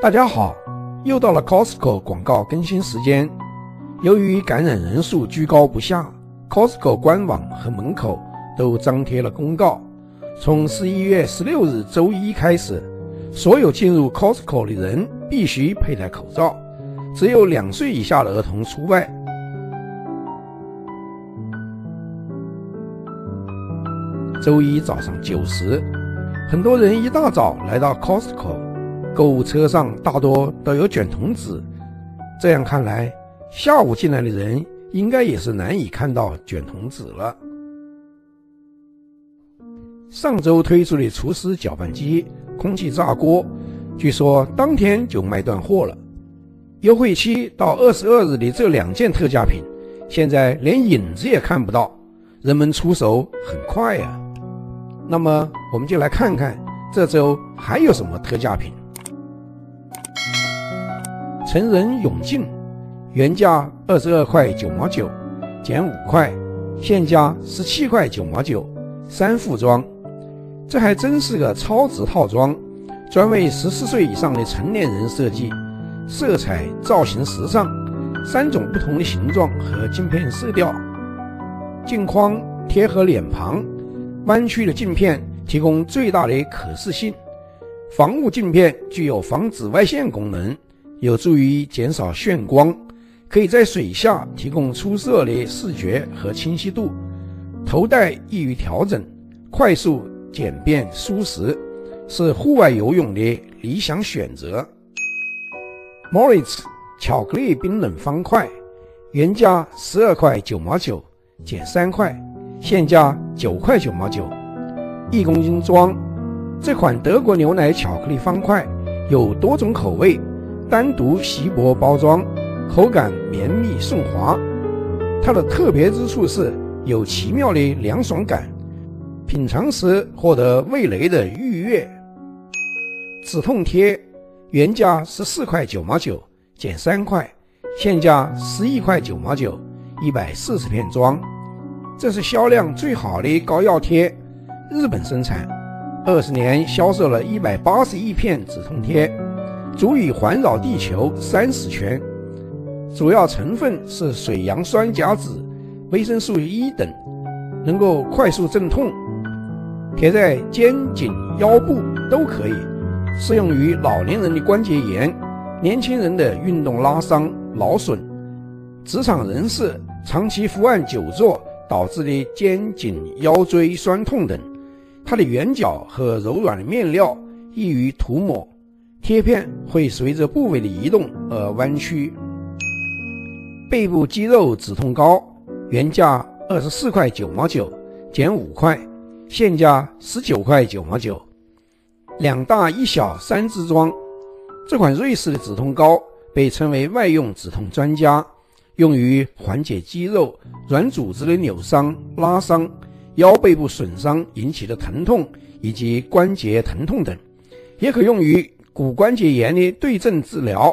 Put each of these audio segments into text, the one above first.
大家好，又到了 Costco 广告更新时间。由于感染人数居高不下，Costco 官网和门口都张贴了公告：从十一月十六日周一开始，所有进入 Costco 的人必须佩戴口罩，只有两岁以下的儿童除外。周一早上九时，很多人一大早来到 Costco。购物车上大多都有卷筒纸，这样看来，下午进来的人应该也是难以看到卷筒纸了。上周推出的厨师搅拌机、空气炸锅，据说当天就卖断货了。优惠期到二十二日的这两件特价品，现在连影子也看不到，人们出手很快呀。那么，我们就来看看这周还有什么特价品。成人泳镜，原价二十二块九毛九，减五块，现价十七块九毛九，三副装。这还真是个超值套装，专为十四岁以上的成年人设计，色彩造型时尚，三种不同的形状和镜片色调。镜框贴合脸庞，弯曲的镜片提供最大的可视性，防雾镜片具有防紫外线功能。有助于减少眩光，可以在水下提供出色的视觉和清晰度。头戴易于调整，快速、简便、舒适，是户外游泳的理想选择。Moritz 巧克力冰冷方块，原价十二块九毛九，减三块，现价九块九毛九，一公斤装。这款德国牛奶巧克力方块有多种口味。单独锡箔包装，口感绵密顺滑。它的特别之处是有奇妙的凉爽感，品尝时获得味蕾的愉悦。止痛贴原价十四块九毛九，减三块，现价十一块九毛九，一百四十片装。这是销量最好的膏药贴，日本生产，二十年销售了一百八十亿片止痛贴。足以环绕地球三十圈，主要成分是水杨酸甲酯、维生素 E 等，能够快速镇痛，贴在肩颈腰部都可以，适用于老年人的关节炎、年轻人的运动拉伤、劳损、职场人士长期伏案久坐导致的肩颈腰椎酸痛等。它的圆角和柔软的面料易于涂抹。贴片会随着部位的移动而弯曲。背部肌肉止痛膏原价二十四块九毛九，减五块，现价十九块九毛九。两大一小三支装。这款瑞士的止痛膏被称为外用止痛专家，用于缓解肌肉、软组织的扭伤、拉伤、腰背部损伤引起的疼痛以及关节疼痛等，也可用于。骨关节炎的对症治疗，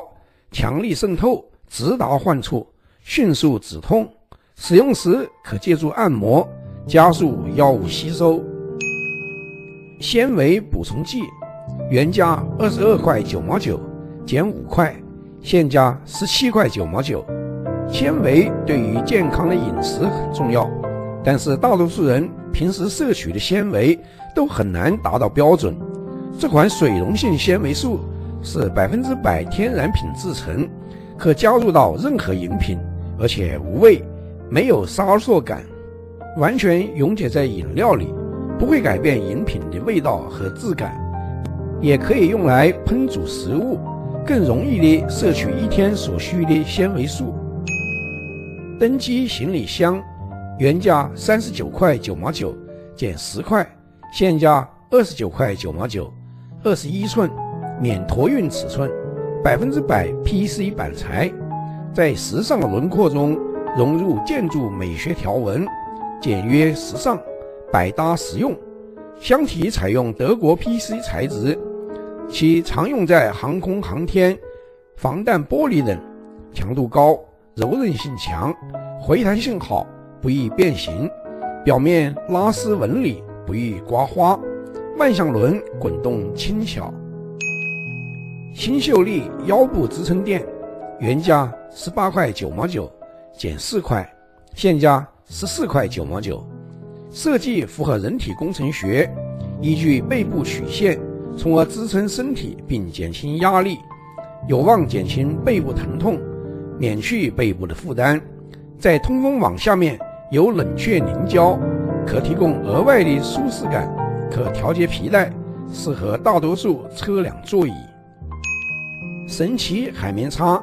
强力渗透，直达患处，迅速止痛。使用时可借助按摩加速药物吸收。纤维补充剂，原价二十二块九毛九，减五块，现价十七块九毛九。纤维对于健康的饮食很重要，但是大多数人平时摄取的纤维都很难达到标准。这款水溶性纤维素是百分之百天然品制成，可加入到任何饮品，而且无味，没有沙硕感，完全溶解在饮料里，不会改变饮品的味道和质感。也可以用来烹煮食物，更容易地摄取一天所需的纤维素。登机行李箱原价三十九块九毛九，减十块，现价二十九块九毛九。二十一寸，免托运尺寸，百分之百 PC 板材，在时尚的轮廓中融入建筑美学条纹，简约时尚，百搭实用。箱体采用德国 PC 材质，其常用在航空航天、防弹玻璃等，强度高，柔韧性强，回弹性好，不易变形，表面拉丝纹理不易刮花。万向轮滚动轻巧，新秀丽腰部支撑垫，原价十八块九毛九，减四块，现价十四块九毛九。设计符合人体工程学，依据背部曲线，从而支撑身体并减轻压力，有望减轻背部疼痛，免去背部的负担。在通风网下面有冷却凝胶，可提供额外的舒适感，可调节皮带，适合大多数车辆座椅。神奇海绵擦，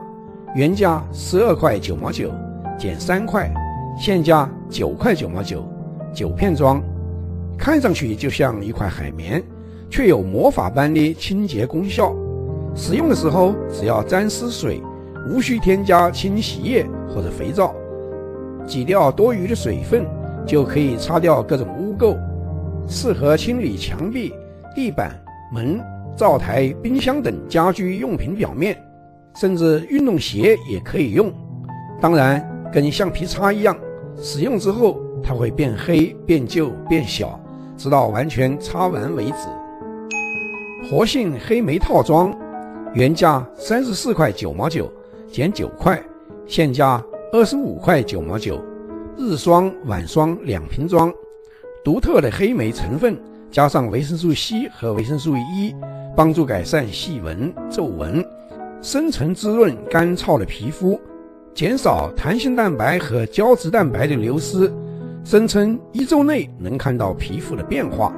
原价十二块九毛九，减三块，现价九块九毛九，九片装，看上去就像一块海绵，却有魔法般的清洁功效。使用的时候只要沾湿水，无需添加清洗液或者肥皂，挤掉多余的水分，就可以擦掉各种污垢，适合清理墙壁、地板、门。灶台、冰箱等家居用品表面，甚至运动鞋也可以用。当然，跟橡皮擦一样，使用之后它会变黑、变旧、变小，直到完全擦完为止。活性黑莓套装，原价三十四块九毛九，减九块，现价二十五块九毛九。日霜、晚霜两瓶装，独特的黑莓成分加上维生素 C 和维生素 E。帮助改善细纹、皱纹，深层滋润干燥的皮肤，减少弹性蛋白和胶质蛋白的流失，声称一周内能看到皮肤的变化。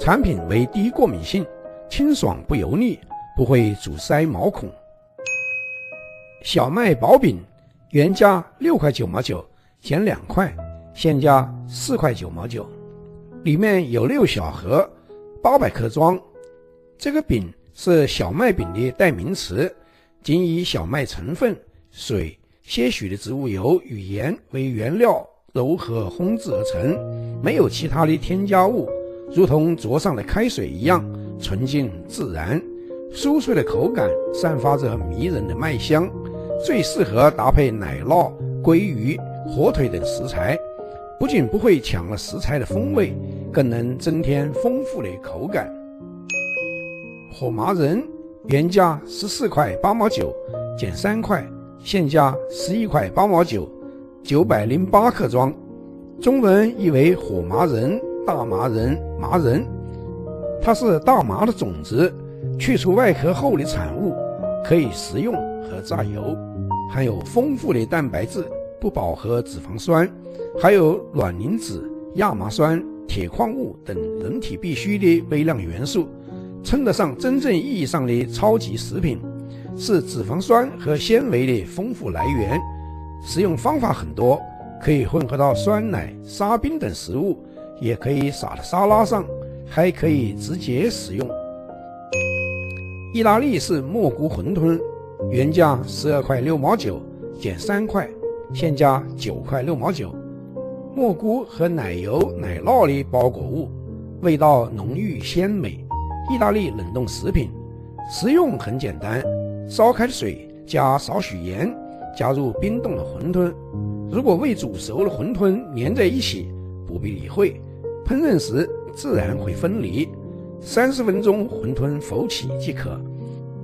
产品为低过敏性，清爽不油腻，不会阻塞毛孔。小麦薄饼原价六块九毛九，减两块，现价四块九毛九，里面有六小盒，八百克装。这个饼是小麦饼的代名词，仅以小麦成分、水、些许的植物油与盐为原料揉合烘制而成，没有其他的添加物，如同桌上的开水一样纯净自然。酥脆的口感散发着迷人的麦香，最适合搭配奶酪、鲑鱼、火腿等食材，不仅不会抢了食材的风味，更能增添丰富的口感。火麻仁原价十四块八毛九，减三块，现价十一块八毛九，九百零八克装。中文译为火麻仁、大麻仁、麻仁。它是大麻的种子，去除外壳后的产物，可以食用和榨油，含有丰富的蛋白质、不饱和脂肪酸，还有卵磷脂、亚麻酸、铁矿物等人体必需的微量元素。称得上真正意义上的超级食品，是脂肪酸和纤维的丰富来源。食用方法很多，可以混合到酸奶、沙冰等食物，也可以撒在沙拉上，还可以直接食用。意大利式蘑菇馄饨，原价十二块六毛九，减三块，现价九块六毛九。蘑菇和奶油、奶酪的包裹物，味道浓郁鲜美。意大利冷冻食品，食用很简单，烧开水加少许盐，加入冰冻的馄饨。如果未煮熟的馄饨粘在一起，不必理会，烹饪时自然会分离。三十分钟馄饨浮起即可，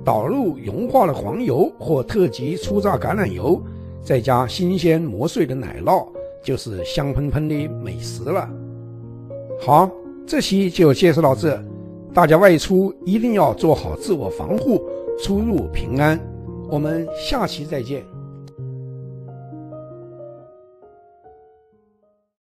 倒入融化的黄油或特级初榨橄榄油，再加新鲜磨碎的奶酪，就是香喷喷的美食了。好，这期就介绍到这。大家外出一定要做好自我防护，出入平安。我们下期再见。